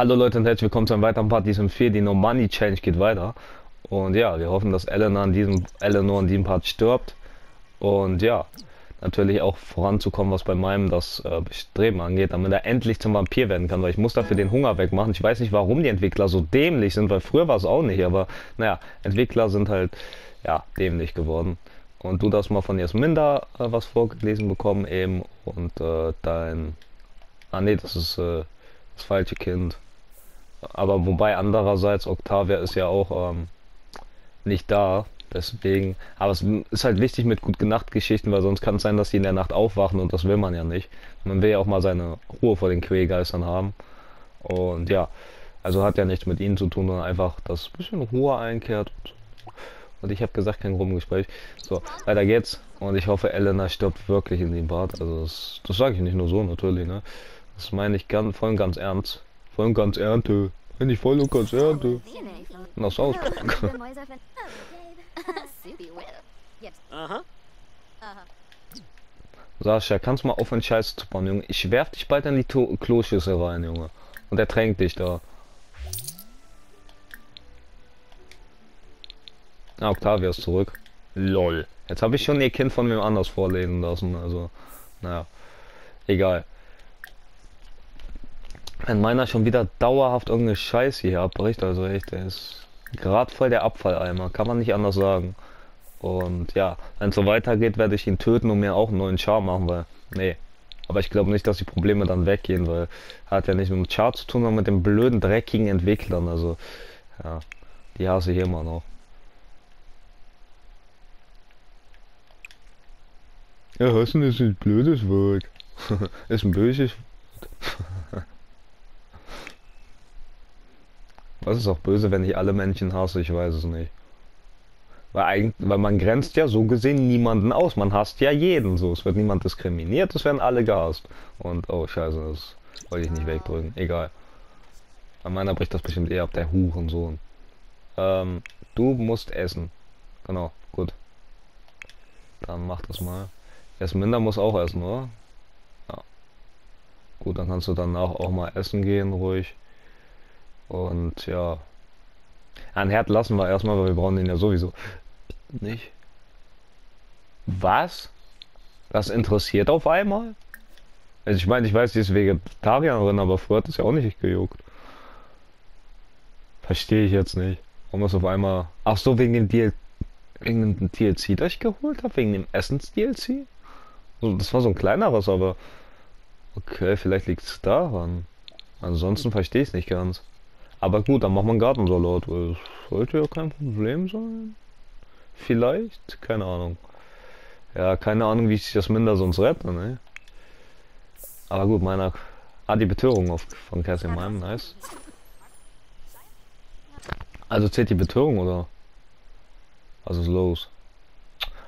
Hallo Leute und herzlich willkommen zu einem weiteren Part diesem 4. Die No Money Challenge geht weiter. Und ja, wir hoffen, dass Eleanor in diesem, Eleanor in diesem Part stirbt. Und ja, natürlich auch voranzukommen, was bei meinem das äh, Bestreben angeht, damit er endlich zum Vampir werden kann, weil ich muss dafür den Hunger wegmachen. Ich weiß nicht, warum die Entwickler so dämlich sind, weil früher war es auch nicht, aber naja, Entwickler sind halt, ja, dämlich geworden. Und du darfst mal von Jasminda äh, was vorgelesen bekommen eben und äh, dein... Ah ne, das ist äh, das falsche Kind. Aber wobei andererseits Octavia ist ja auch ähm, nicht da. Deswegen, aber es ist halt wichtig mit gut Nachtgeschichten, weil sonst kann es sein, dass die in der Nacht aufwachen und das will man ja nicht. Man will ja auch mal seine Ruhe vor den Quälgeistern haben. Und ja, also hat ja nichts mit ihnen zu tun, sondern einfach, dass ein bisschen Ruhe einkehrt. Und ich habe gesagt, kein Gruppengespräch. So, weiter geht's. Und ich hoffe, Elena stirbt wirklich in dem Bad. Also das, das sage ich nicht nur so, natürlich, ne? Das meine ich ganz, voll und ganz ernst. Voll und ganz ernte. Wenn ich voll und ganz ernte. Nach Park. Aha. Sascha, kannst du mal aufhören, Scheiße zu bauen, Junge? Ich werf dich bald in die To- Kloschüssel rein, Junge. Und er tränkt dich da. Ah, Octavia ist zurück. LOL. Jetzt habe ich schon ihr Kind von wem anders vorlesen lassen, also, naja. Egal. Wenn meiner schon wieder dauerhaft irgendeine Scheiße hier abbricht, also echt, der ist gerade voll der Abfalleimer, kann man nicht anders sagen. Und ja, wenn es so weitergeht, werde ich ihn töten und mir auch einen neuen Char machen, weil, nee. Aber ich glaube nicht, dass die Probleme dann weggehen, weil hat ja nicht mit dem Char zu tun, sondern mit den blöden, dreckigen Entwicklern. Also, ja, die hasse ich immer noch. Ja, hassen ist ein blödes Wort. ist ein böses Was ist auch böse, wenn ich alle Menschen hasse? Ich weiß es nicht. Weil, eigentlich, weil man grenzt ja so gesehen niemanden aus. Man hasst ja jeden so. Es wird niemand diskriminiert, es werden alle gehasst. Und, oh scheiße, das wollte ich nicht wegdrücken. Egal. Bei meiner bricht das bestimmt eher ab, der Hurensohn. Ähm, du musst essen. Genau, gut. Dann mach das mal. Jasminda muss auch essen, oder? Ja. Gut, dann kannst du danach auch mal essen gehen, ruhig. Und ja. Ein Herd lassen wir erstmal, weil wir brauchen den ja sowieso nicht. Was? Das interessiert auf einmal? Also ich meine, ich weiß, die ist Vegetarierin, aber früher hat das ja auch nicht gejuckt. Verstehe ich jetzt nicht. Warum das auf einmal... Ach so, wegen dem DL wegen dem DLC, das ich geholt habe? Wegen dem Essens-DLC? Das war so ein kleineres, aber... Okay, vielleicht liegt es daran. Ansonsten verstehe ich es nicht ganz. Aber gut, dann machen wir einen Gartensalat. Das sollte ja kein Problem sein. Vielleicht? Keine Ahnung. Ja, keine Ahnung, wie sich das Minder sonst rettet, ne? Aber gut, meiner... Ah, die Betörung auf, von Cassie Mime, nice. Also zählt die Betörung, oder? Was ist los?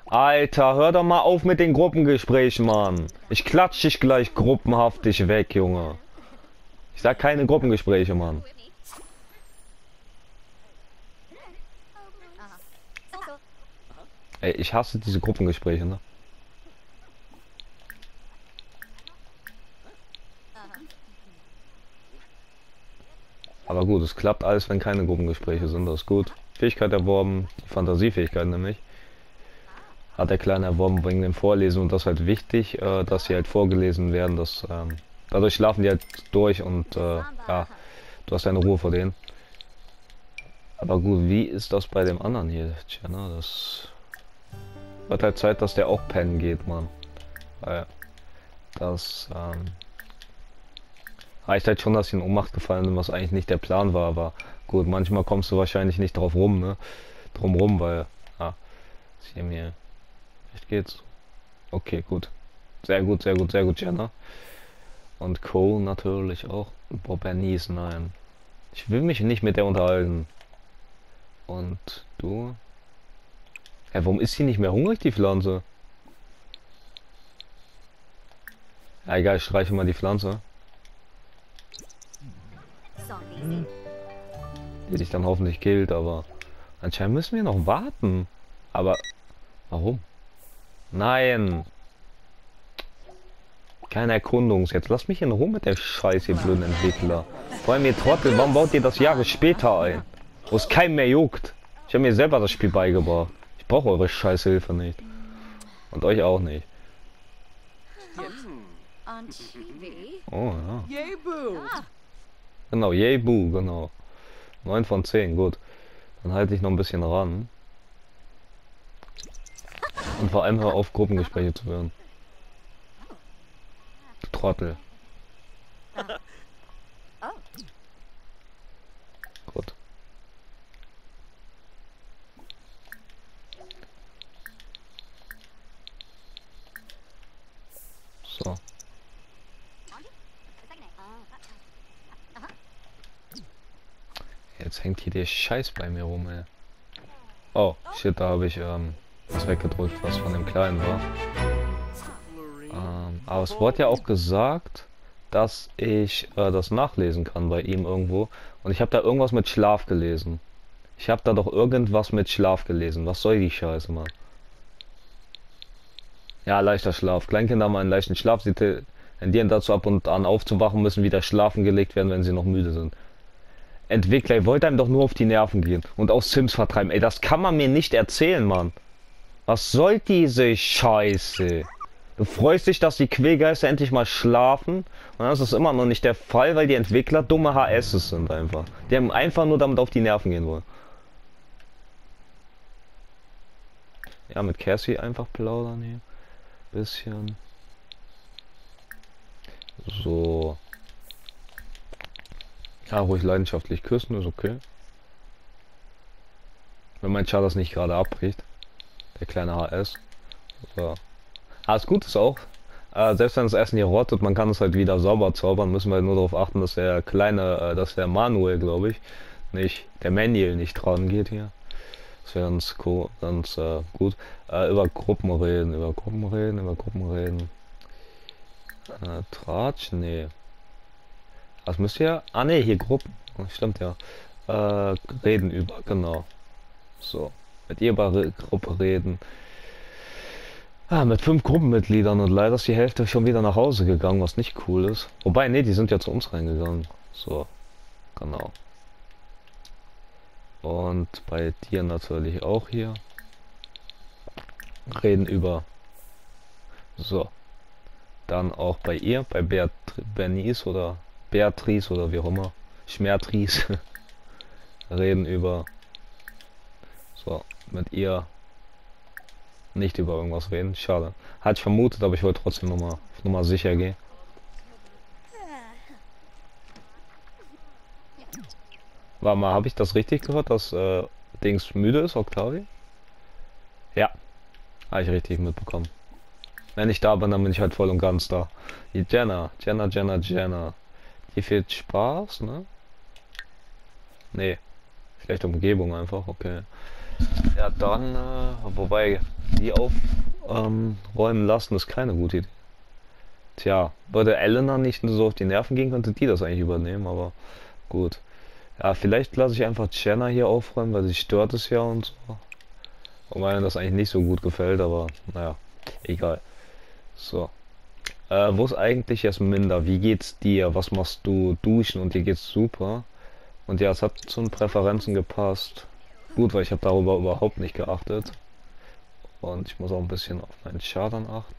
Alter, hör doch mal auf mit den Gruppengesprächen, Mann. Ich klatsch dich gleich gruppenhaftig weg, Junge. Ich sag keine Gruppengespräche, Mann. Ey, ich hasse diese Gruppengespräche, ne? Aber gut, es klappt alles, wenn keine Gruppengespräche sind, das ist gut. Fähigkeit erworben, die Fantasiefähigkeit nämlich. Hat der Kleine erworben wegen dem Vorlesen und das ist halt wichtig, äh, dass sie halt vorgelesen werden. Dass, ähm, dadurch schlafen die halt durch und äh, ja, du hast deine Ruhe vor denen. Aber gut, wie ist das bei dem anderen hier, Tjana? Das wird halt Zeit, dass der auch pennen geht, Mann. Weil das ähm, reicht halt schon, dass sie in Ohnmacht gefallen sind, was eigentlich nicht der Plan war. Aber gut, manchmal kommst du wahrscheinlich nicht drauf rum, ne? Drum rum, weil, ja, sie mir. Echt geht's. Okay, gut. Sehr gut, sehr gut, sehr gut, Jenna. Und Cole natürlich auch. Boah, Bernice, nein. Ich will mich nicht mit der unterhalten. Und du? Ja, warum ist sie nicht mehr hungrig, die Pflanze? Ja, egal, ich streiche mal die Pflanze. Die dich dann hoffentlich killt, aber anscheinend müssen wir noch warten. Aber warum? Nein. Kein Erkundungs. Jetzt lass mich in Ruhe mit der Scheiße, ihr blöden Entwickler. Vor allem ihr Trottel, warum baut ihr das Jahre später ein? Wo es keinem mehr juckt. Ich habe mir selber das Spiel beigebracht. Ich brauche eure Scheißhilfe nicht. Und euch auch nicht. Oh ja. Genau, yay boo, genau. 9 von 10, gut. Dann halte ich noch ein bisschen ran. Und vor allem hör auf, Gruppengespräche zu hören. Du Trottel. Gut. So. Jetzt hängt hier Scheiß bei mir rum, ey. Oh, shit, da habe ich ähm, was weggedrückt, was von dem Kleinen war. Ähm, aber es wurde ja auch gesagt, dass ich äh, das nachlesen kann bei ihm irgendwo. Und ich habe da irgendwas mit Schlaf gelesen. Ich habe da doch irgendwas mit Schlaf gelesen. Was soll die Scheiße, Mann? Ja, leichter Schlaf. Kleinkinder haben einen leichten Schlaf. Sie tendieren dazu ab und an aufzuwachen, müssen wieder schlafen gelegt werden, wenn sie noch müde sind. Entwickler, ihr wollt einem doch nur auf die Nerven gehen und aus Sims vertreiben. Ey, das kann man mir nicht erzählen, Mann. Was soll diese Scheiße? Du freust dich, dass die Quälgeister endlich mal schlafen und das ist immer noch nicht der Fall, weil die Entwickler dumme HSs sind einfach. Die haben einfach nur damit auf die Nerven gehen wollen. Ja, mit Cassie einfach plaudern hier. Bisschen. So. Ja, ruhig leidenschaftlich küssen, ist okay. Wenn mein Char nicht gerade abbricht. Der kleine HS. So. Ah, das Gute ist auch, äh, selbst wenn das Essen hier rottet, man kann es halt wieder sauber zaubern, müssen wir halt nur darauf achten, dass der kleine, äh, dass der Manuel, glaube ich, nicht, der Manuel nicht dran geht hier. Das wäre ganz, cool, ganz äh, gut. Äh, über Gruppen reden, über Gruppen reden, über Gruppen reden. Äh, Tratsch? Nee. Was müsst ihr? Ah ne, hier Gruppen. Stimmt ja. Äh, reden über, genau. So. Mit ihr über Gruppe reden. Ah, mit fünf Gruppenmitgliedern und leider ist die Hälfte schon wieder nach Hause gegangen, was nicht cool ist. Wobei, ne, die sind ja zu uns reingegangen. So. Genau. Und bei dir natürlich auch hier. Reden über. So. Dann auch bei ihr, bei Beat Bernice oder Beatrice oder wie auch immer. Schmertrice. Reden über. So, mit ihr nicht über irgendwas reden. Schade. Hatte ich vermutet, aber ich wollte trotzdem nochmal auf Nummer sicher gehen. War mal, habe ich das richtig gehört, dass äh, Dings müde ist, Octavi? Ja, habe ich richtig mitbekommen. Wenn ich da bin, dann bin ich halt voll und ganz da. Die Jenna, Jenna, Jenna, Jenna. Die fehlt Spaß, ne? Nee. Vielleicht Umgebung einfach, okay. Ja, dann, äh, wobei, die aufräumen ähm, lassen ist keine gute Idee. Tja, würde Elena nicht so auf die Nerven gehen, könnte die das eigentlich übernehmen, aber gut. Ja, vielleicht lasse ich einfach Jenna hier aufräumen, weil sie stört es ja und so. Wobei mir das eigentlich nicht so gut gefällt, aber naja, egal. So. Äh, wo ist eigentlich Jasminda? Wie geht's dir? Was machst du? Duschen und dir geht's super. Und ja, es hat zu den Präferenzen gepasst. Gut, weil ich habe darüber überhaupt nicht geachtet. Und ich muss auch ein bisschen auf meinen Schadern achten.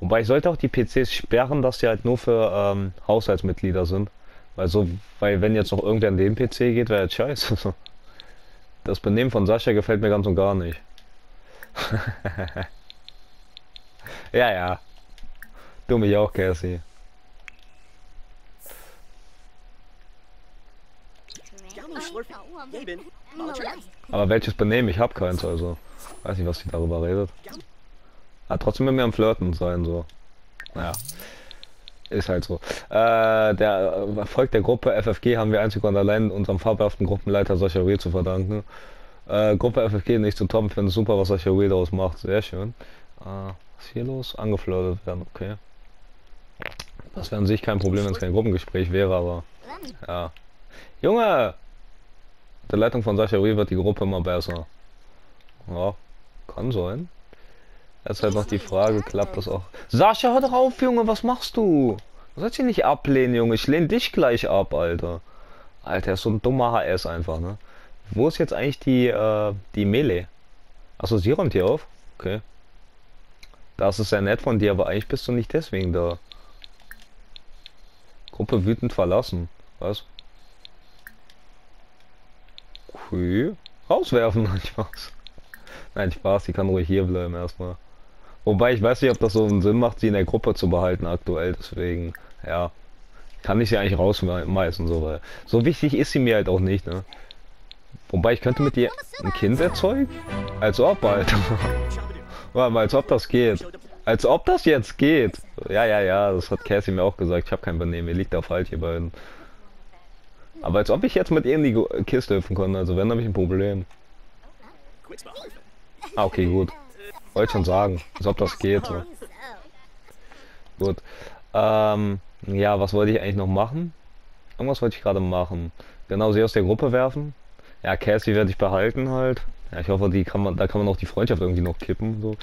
Wobei ich sollte auch die PCs sperren, dass die halt nur für ähm, Haushaltsmitglieder sind. Weil so, weil wenn jetzt noch irgendwer an den PC geht, wäre jetzt scheiße. Das Benehmen von Sascha gefällt mir ganz und gar nicht. ja, ja. Du mich auch, Cassie. Aber welches Benehmen? Ich hab keins, also. Weiß nicht, was sie darüber redet. Hat trotzdem mit mir am Flirten sein, so. Naja. Ist halt so. Äh, der Erfolg der Gruppe FFG haben wir einzig und allein unserem fabelhaften Gruppenleiter Sacharie zu verdanken. Äh, Gruppe FFG nicht zu so top, finde super, was Sacharie daraus macht. Sehr schön. Äh, was ist hier los? Angeflirtet werden, okay. Das wäre an sich kein Problem, wenn es kein Gruppengespräch wäre, aber ja. Junge! Mit der Leitung von Sacharie wird die Gruppe immer besser. Ja, kann sein. Ist halt noch die Frage, klappt das auch? Sascha, hör doch auf, Junge, was machst du? Du sollst dich nicht ablehnen, Junge. Ich lehne dich gleich ab, Alter. Alter, ist so ein dummer HS einfach, ne? Wo ist jetzt eigentlich die, äh, die Melee? Achso, sie räumt hier auf? Okay. Das ist sehr nett von dir, aber eigentlich bist du nicht deswegen da. Gruppe wütend verlassen. Was? Okay. Rauswerfen, nein, Spaß. Nein, Spaß, die kann ruhig hier bleiben erstmal. Wobei ich weiß nicht, ob das so einen Sinn macht, sie in der Gruppe zu behalten aktuell, deswegen, ja. Kann ich sie eigentlich rausschmeißen, so, weil so wichtig ist sie mir halt auch nicht, ne? Wobei ich könnte mit ihr ein Kind erzeugen? Als ob, Alter. Warte mal, als ob das geht. Als ob das jetzt geht. Ja, ja, ja, das hat Cassie mir auch gesagt. Ich habe kein Benehmen, ihr liegt auf halt hier beiden. Aber als ob ich jetzt mit ihr in die Kiste hüpfen konnte, also wenn, habe ich ein Problem. Ah, okay, gut. Wollte schon sagen, als ob das geht. So. Gut. Ähm, ja, was wollte ich eigentlich noch machen? Irgendwas wollte ich gerade machen. Genau, sie aus der Gruppe werfen. Ja, Cassie werde ich behalten halt. Ja, ich hoffe, die kann man, da kann man auch die Freundschaft irgendwie noch kippen, so.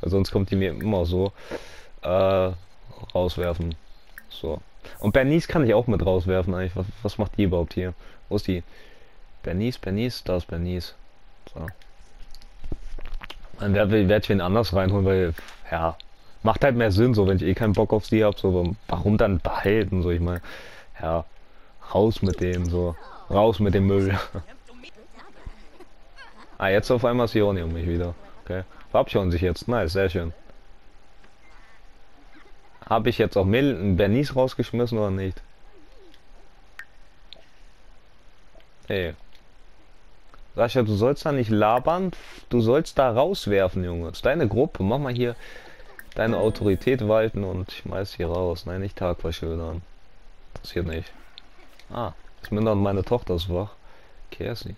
Weil sonst kommt die mir immer so äh, rauswerfen. So. Und Bernice kann ich auch mit rauswerfen eigentlich. Was, was macht die überhaupt hier? Wo ist die? Bernice, Bernice, da ist Bernice. So. Dann werde werd ich wen anders reinholen, weil, ja, macht halt mehr Sinn, so, wenn ich eh keinen Bock auf sie habe, so, warum dann behalten, so, ich meine, ja, raus mit dem, so, raus mit dem Müll. ah, jetzt auf einmal ist Sioni um mich wieder, okay. Verabschieden sich jetzt, nice, sehr schön. Habe ich jetzt auch Mel Bernice rausgeschmissen oder nicht? Hey. Sascha, du sollst da nicht labern. Du sollst da rauswerfen, Junge. Das ist deine Gruppe. Mach mal hier deine Autorität walten und schmeiß hier raus. Nein, nicht Tag verschönern. Passiert nicht. Ah, ist mir dann meine Tochter ist wach. Kersi.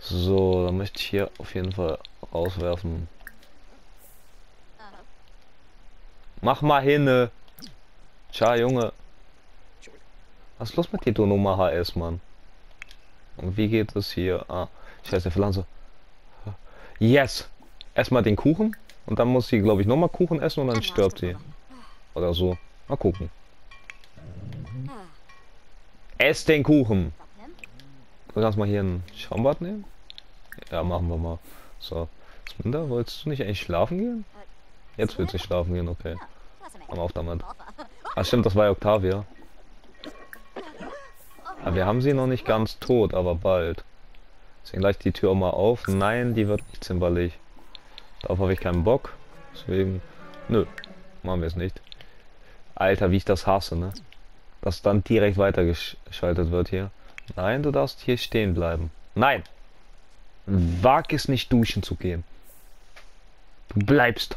So, dann möchte ich hier auf jeden Fall rauswerfen. Mach mal hin. Tja, Junge. Was ist los mit dir, du Nummer HS, Mann? Und wie geht es hier? Ah, scheiße, Pflanze. Yes! Erstmal den Kuchen. Und dann muss sie, glaube ich, nochmal Kuchen essen und dann stirbt sie. Oder so. Mal gucken. Ess den Kuchen. Du kannst mal hier ein Schaumbad nehmen. Ja, machen wir mal. So. Sminder, wolltest du nicht eigentlich schlafen gehen? Jetzt willst du schlafen gehen, okay. Komm auf damit. Ah, stimmt, das war Octavia. Ja, wir haben sie noch nicht ganz tot, aber bald. Deswegen gleich die Tür mal auf. Nein, die wird nicht zimperlich. Darauf habe ich keinen Bock. Deswegen, nö, machen wir es nicht. Alter, wie ich das hasse, ne? Dass dann direkt weitergeschaltet wird hier. Nein, du darfst hier stehen bleiben. Nein! Wag es nicht duschen zu gehen. Du bleibst.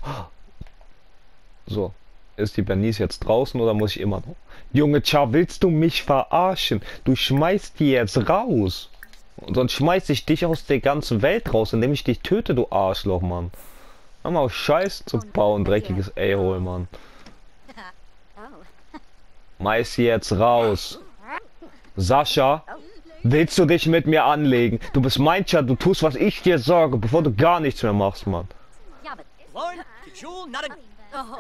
So. Ist die Bernice jetzt draußen oder muss ich immer noch? Junge, ciao, willst du mich verarschen? Du schmeißt die jetzt raus. Und sonst schmeiß ich dich aus der ganzen Welt raus, indem ich dich töte, du Arschloch, Mann. Hör mal auf Scheiß zu bauen, dreckiges A-Hole, Mann. Schmeiß sie jetzt raus. Sascha, willst du dich mit mir anlegen? Du bist mein Chat, du tust, was ich dir sage, bevor du gar nichts mehr machst, Mann.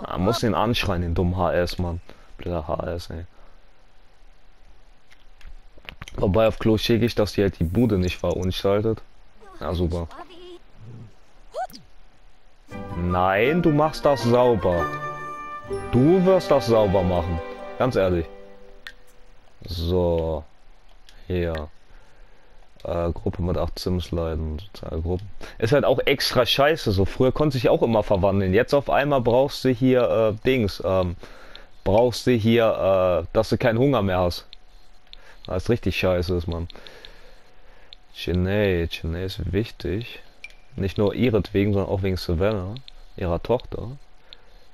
Ah, muss ihn anschreien, den dummen HS, Mann. Blöder HS, ey. Wobei auf Klo schicke ich, dass die halt die Bude nicht verunstaltet. Ja, super. Nein, du machst das sauber. Du wirst das sauber machen. Ganz ehrlich. So. Hier. Äh, Gruppe mit 8 Sims leiden. Gruppen. Ist halt auch extra scheiße. So früher konnte sich auch immer verwandeln. Jetzt auf einmal brauchst du hier äh, Dings. Ähm, brauchst du hier, äh, dass du keinen Hunger mehr hast. Das ist richtig scheiße ist, man. Chennai, Chennai ist wichtig. Nicht nur ihretwegen, sondern auch wegen Savannah, ihrer Tochter.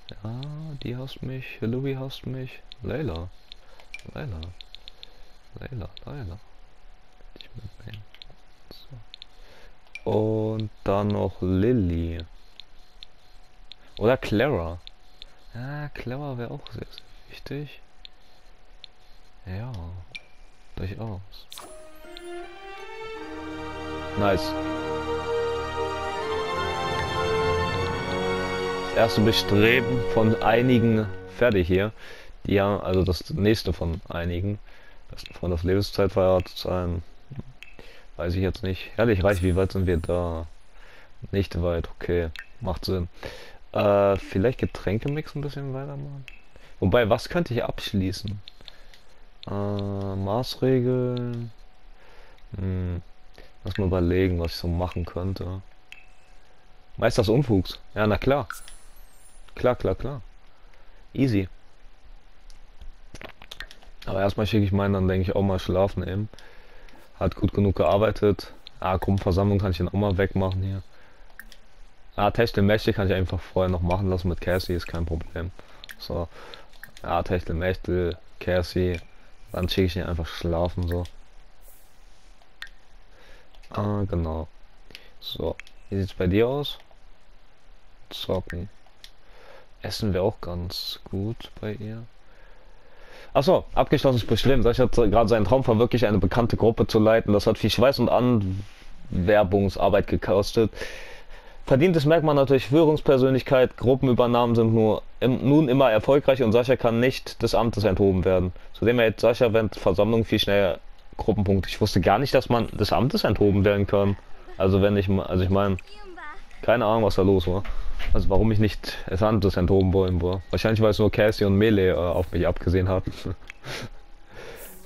Ja, die hasst mich. Louis hasst mich. Layla. Layla. Layla, Layla. So. Und dann noch Lilly. Oder Clara. Ja, Clara wäre auch sehr, sehr wichtig. Ja, durchaus. Nice. erste Bestreben von einigen fertig hier. Die haben, also das nächste von einigen. Besten Freund auf Lebenszeit verheiratet sein. Weiß ich jetzt nicht. Herrlich reich, wie weit sind wir da? Nicht weit, okay. Macht Sinn. Äh, vielleicht Getränkemix ein bisschen weitermachen. Wobei, was könnte ich abschließen? Äh, Maßregeln. Hm. Lass mal überlegen, was ich so machen könnte. Meisters Unfugs. Ja, na klar. Klar, klar, klar. Easy. Aber erstmal schicke ich meinen dann, denke ich, auch mal schlafen eben. Hat gut genug gearbeitet. Ah, Gruppenversammlung kann ich dann auch mal wegmachen hier. Ah, Techtel Mächte kann ich einfach vorher noch machen lassen mit Cassie, ist kein Problem. So. Ja, Techtel Mächte, Cassie. Dann schicke ich ihn einfach schlafen, so. Ah, genau. So. Wie sieht's bei dir aus? Zocken. Essen wäre auch ganz gut bei ihr. Achso, abgeschlossenes Beschluss. Ich hatte gerade seinen Traum verwirklicht, eine bekannte Gruppe zu leiten. Das hat viel Schweiß und Anwerbungsarbeit gekostet. Verdientes Merkmal natürlich Führungspersönlichkeit. Gruppenübernahmen sind nur im, nun immer erfolgreich und Sascha kann nicht des Amtes enthoben werden. Zudem erhält Sascha während Versammlung viel schneller Gruppenpunkte. Ich wusste gar nicht, dass man des Amtes enthoben werden kann. Also wenn ich, also ich meine, keine Ahnung, was da los war. Also warum ich nicht des Amtes enthoben worden war. Wahrscheinlich, weil es nur Cassie und Melee äh, auf mich abgesehen hatten.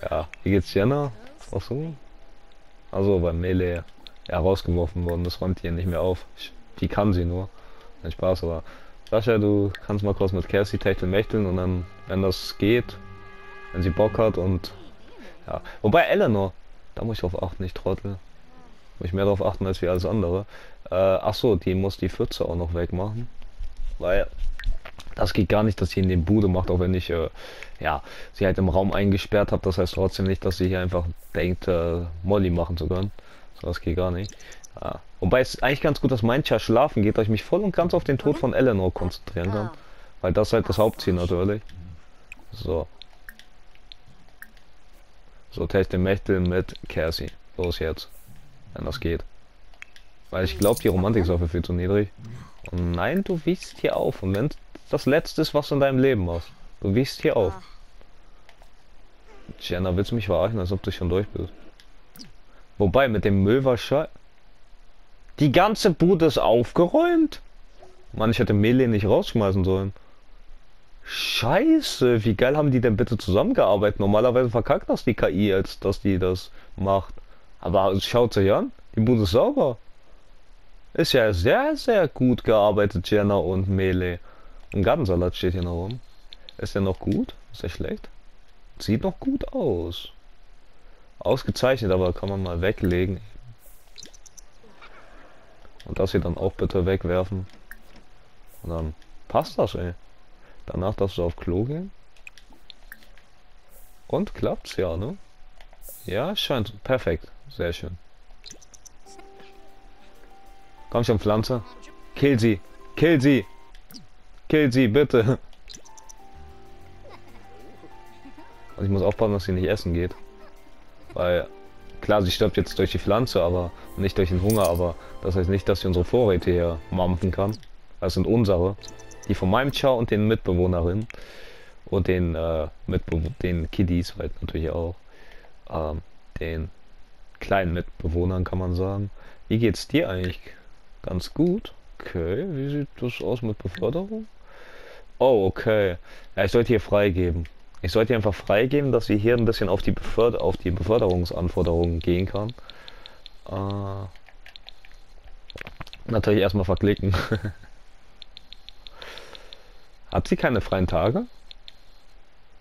ja, wie geht's Jenna? Ach so. Also bei Melee herausgeworfen worden. Das räumt hier nicht mehr auf. Ich die kann sie nur. Ein Spaß, aber Sascha, du kannst mal kurz mit Kerstin techteln, mächteln und dann, wenn das geht, wenn sie Bock hat und ja. Wobei Eleanor, da muss ich drauf achten, nicht Trottel. Muss ich mehr darauf achten als wie alles andere. Äh, ach so, die muss die Pfütze auch noch wegmachen. Weil das geht gar nicht, dass sie in den Bude macht, auch wenn ich äh, ja, sie halt im Raum eingesperrt habe. Das heißt trotzdem nicht, dass sie hier einfach denkt, äh, Molly machen zu können. So, das geht gar nicht. Ja. Wobei es eigentlich ganz gut, dass mein Char schlafen geht, dass ich mich voll und ganz auf den Tod von Eleanor konzentrieren kann. Weil das halt das Hauptziel natürlich. So. So, teste Mächtel mit Cassie. Los jetzt. Wenn das geht. Weil ich glaube, die Romantik ist auch viel zu niedrig. Und nein, du wiegst hier auf. Und wenn das letzte ist, was du in deinem Leben machst. Du wiegst hier auf. Jenna, willst du mich verarschen, als ob du schon durch bist? Wobei, mit dem Müll war scheiße. Die ganze Bude ist aufgeräumt. Mann, ich hätte Melee nicht rausschmeißen sollen. Scheiße, wie geil haben die denn bitte zusammengearbeitet? Normalerweise verkackt das die KI, als dass die das macht. Aber schaut sich an, die Bude ist sauber. Ist ja sehr, sehr gut gearbeitet, Jenna und Melee. Ein Gartensalat steht hier noch rum. Ist der noch gut? Ist der schlecht? Sieht noch gut aus. Ausgezeichnet, aber kann man mal weglegen. Und das hier dann auch bitte wegwerfen. Und dann passt das, ey. Danach darfst du auf Klo gehen. Und klappt's ja, ne? Ja, scheint perfekt. Sehr schön. Komm schon, Pflanze. Kill sie. Kill sie. Kill sie, bitte. Und ich muss aufpassen, dass sie nicht essen geht. Weil Klar, sie stirbt jetzt durch die Pflanze, aber nicht durch den Hunger, aber das heißt nicht, dass sie unsere Vorräte hier mampfen kann. Das sind unsere. Die von meinem Chow und den Mitbewohnerinnen. Und den, äh, Mitbe den Kiddies halt natürlich auch. Ähm, den kleinen Mitbewohnern kann man sagen. Wie geht's dir eigentlich? Ganz gut. Okay, wie sieht das aus mit Beförderung? Oh, okay. Ja, ich sollte hier freigeben. Ich sollte einfach freigeben, dass sie hier ein bisschen auf die, Beförder auf die Beförderungsanforderungen gehen kann. Äh, natürlich erstmal verklicken. Hat sie keine freien Tage?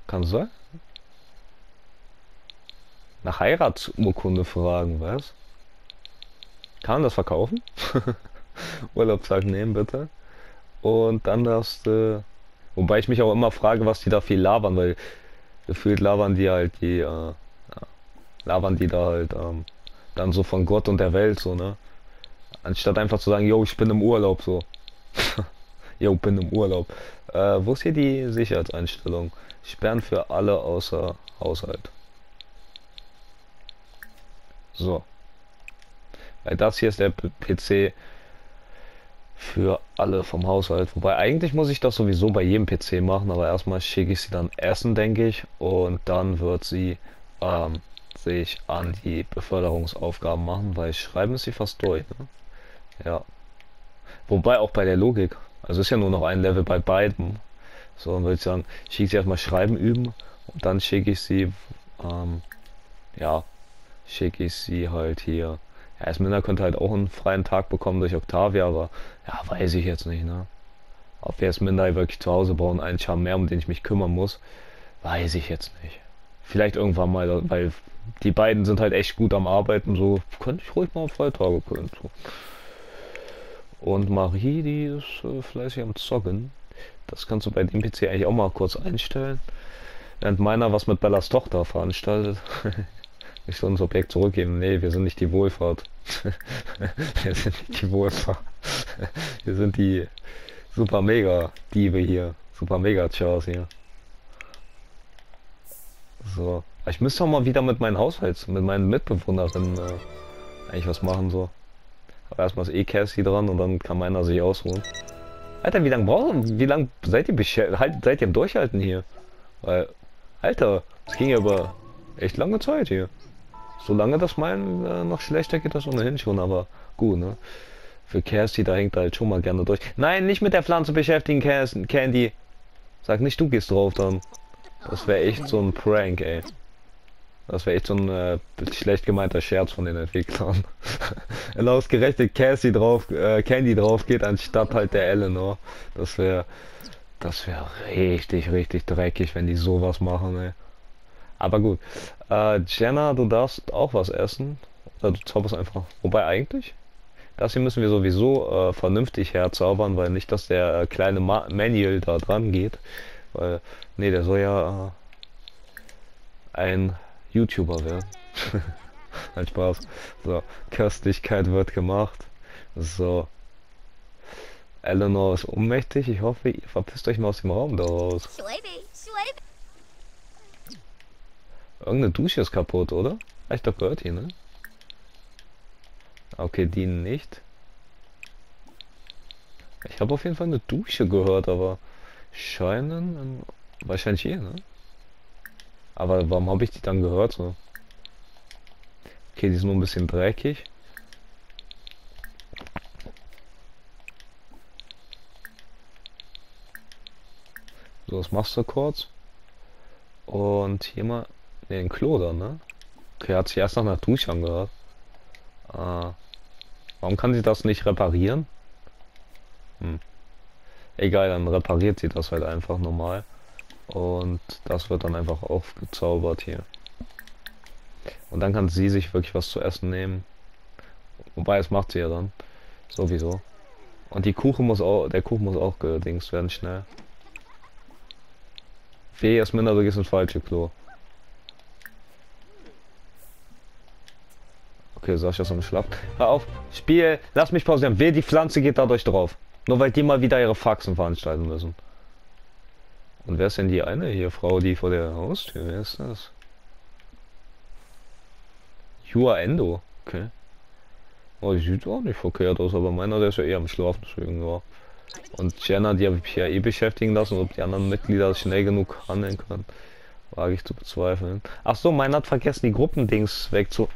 Kann sein. Nach Heiratsurkunde fragen, was? Kann man das verkaufen? Urlaubstag nehmen, bitte. Und dann darfst du Wobei ich mich auch immer frage, was die da viel labern, weil gefühlt labern die halt die, äh, labern die da halt ähm, dann so von Gott und der Welt so, ne? Anstatt einfach zu sagen, yo, ich bin im Urlaub so. yo, bin im Urlaub. Äh, wo ist hier die Sicherheitseinstellung? Sperren für alle außer Haushalt. So. Weil das hier ist der PC Für alle vom Haushalt. Wobei eigentlich muss ich das sowieso bei jedem PC machen, aber erstmal schicke ich sie dann essen, denke ich. Und dann wird sie ähm, sich an die Beförderungsaufgaben machen, weil schreiben ist sie fast durch. Ne? Ja. Wobei auch bei der Logik. Also ist ja nur noch ein Level bei beiden. So, dann würde ich sagen, schicke sie erstmal Schreiben üben und dann schicke ich sie, ähm, ja, schicke ich sie halt hier. Ja, Esmina könnte halt auch einen freien Tag bekommen durch Octavia, aber ja, weiß ich jetzt nicht, ne? Ob wir Esmina wirklich zu Hause bauen, einen Charme mehr, um den ich mich kümmern muss, weiß ich jetzt nicht. Vielleicht irgendwann mal, weil die beiden sind halt echt gut am Arbeiten, so könnte ich ruhig mal Freitage können. So. Und Marie, die ist äh, fleißig am Zocken. Das kannst du bei dem PC eigentlich auch mal kurz einstellen. Während meiner was mit Bellas Tochter veranstaltet. ich soll das Objekt zurückgeben. Nee, wir sind nicht die Wohlfahrt. wir sind nicht die Wohlfahrt. wir sind die super mega Diebe hier. Super mega Chars hier. So. Ich müsste auch mal wieder mit meinen Haushalts, mit meinen Mitbewohnerinnen äh, eigentlich was machen so. Aber erstmal ist eh Cassie dran und dann kann meiner sich ausruhen. Alter, wie lange brauchen, wie lange seid ihr halt, seid ihr im Durchhalten hier? Weil, Alter, es ging ja über echt lange Zeit hier. Solange das mein äh, noch schlechter geht, das ohnehin schon, aber gut, ne? Für Cassie, da hängt halt schon mal gerne durch. Nein, nicht mit der Pflanze beschäftigen, Candy. Sag nicht, du gehst drauf dann. Das wäre echt so ein Prank, ey. Das wäre echt so ein äh, schlecht gemeinter Scherz von den Entwicklern. Wenn ausgerechnet Cassie drauf, äh, Candy drauf geht, anstatt halt der Eleanor. Das wäre das wäre richtig, richtig dreckig, wenn die sowas machen, ey. Aber gut. Äh, Jenna, du darfst auch was essen. Oder du zauberst einfach. Wobei eigentlich? Das hier müssen wir sowieso äh, vernünftig herzaubern, weil nicht, dass der äh, kleine Ma Manual da dran geht. Weil, nee, der soll ja äh, ein YouTuber werden. Ein Spaß. So, Köstlichkeit wird gemacht. So. Eleanor ist ohnmächtig. Ich hoffe, ihr verpisst euch mal aus dem Raum da raus. Irgendeine Dusche ist kaputt, oder? Ich gehört hier, ne? Okay, die nicht. Ich habe auf jeden Fall eine Dusche gehört, aber scheinen wahrscheinlich hier, ne? Aber warum habe ich die dann gehört so? Okay, die ist nur ein bisschen dreckig. So, das machst du kurz. Und hier mal ne, den Klo dann, ne? Okay, hat sich erst nach einer Dusche angehört. Ah. Warum kann sie das nicht reparieren? Hm. Egal, dann repariert sie das halt einfach normal. Und das wird dann einfach aufgezaubert hier. Und dann kann sie sich wirklich was zu essen nehmen. Wobei, es macht sie ja dann. Sowieso. Und die Kuchen muss auch, der Kuchen muss auch gedingst werden schnell. Weh, Jasmina, du gehst ins falsche Klo. Okay, Sascha ist am Schlaf. Hör auf, Spiel, lass mich pausieren. Wer die Pflanze geht dadurch drauf. Nur weil die mal wieder ihre Faxen veranstalten müssen. Und wer ist denn die eine hier, Frau, die vor der Haustür? Wer ist das? Jua Endo. Okay. Oh, die sieht auch nicht verkehrt aus, aber meiner, der ist ja eher am Schlafen, deswegen ja. Und Jenna, die habe ich ja eh beschäftigen lassen, ob die anderen Mitglieder das schnell genug handeln können. Wage ich zu bezweifeln. Ach so, meiner hat vergessen, die Gruppendings wegzu...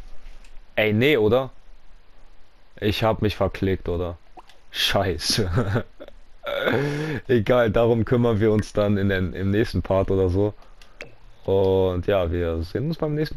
Ey, nee, oder? Ich hab mich verklickt, oder? Scheiße. Egal, darum kümmern wir uns dann in den, im nächsten Part oder so. Und ja, wir sehen uns beim nächsten